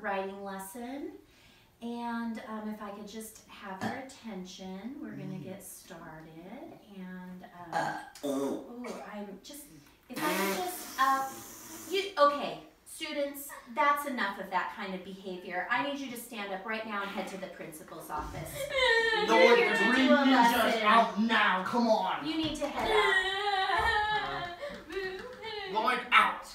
writing lesson. And um, if I could just have your attention, we're gonna get started. And um, oh, I'm just if I could just uh, you okay, students, that's enough of that kind of behavior. I need you to stand up right now and head to the principal's office. No, You're here the to green ninja's out now. Come on. You need to head out. Lloyd out.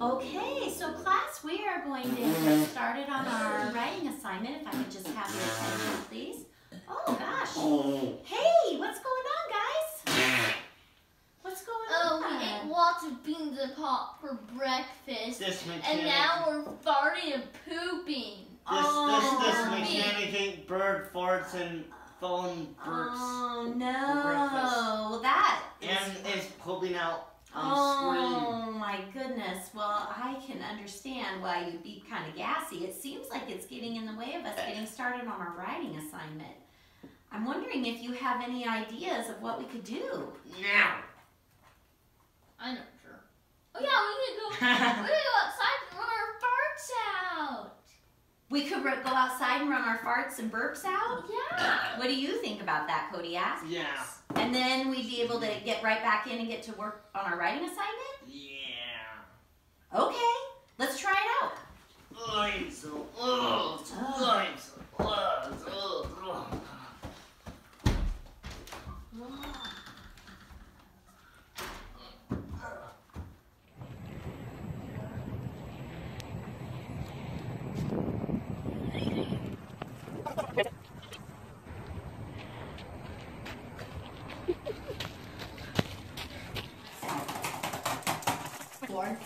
Okay, so class, we are going to get started on our writing assignment. If I could just have your attention, please. Oh gosh. Hey, what's going on, guys? What's going Oh, on? Oh, we ate lots of beans and pop for breakfast, This and now we're farting and pooping. This Oh, this this mommy. mechanic ate bird farts and phone burps Oh breakfast. no. Well, that is and is pooping out on Oh my goodness. Well, I can understand why you'd be kind of gassy. It seems like it's getting in the way of us getting started on our writing assignment. I'm wondering if you have any ideas of what we could do. screen. Now. I know, sure. Oh yeah, we could go. we could go outside and run our farts out. We could go outside and run our farts and burps out. Yeah. What do you think about that, Cody asked? Yeah. And then we'd be able to get right back in and get to work on our writing assignment? Yeah. Okay, let's try it out. I'm so ugh. I'm so ugh. ugh, ugh. Lauren,